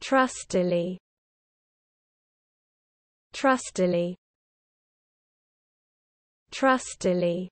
trustily. Trustily. Trustily.